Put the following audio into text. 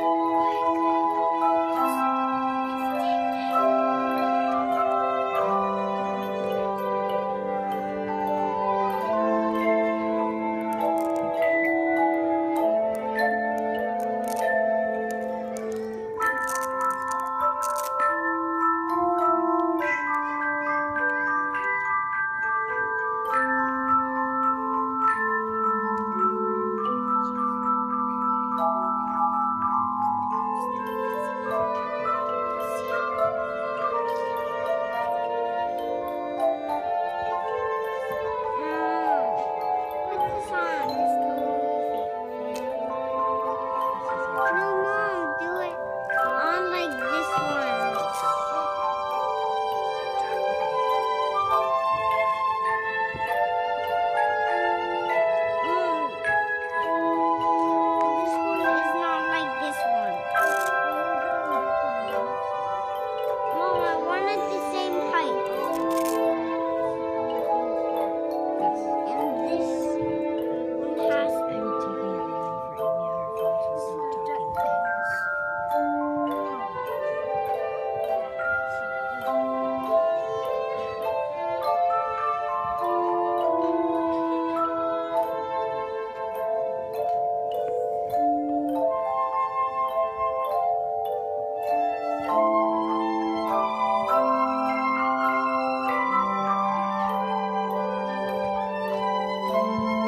为。Música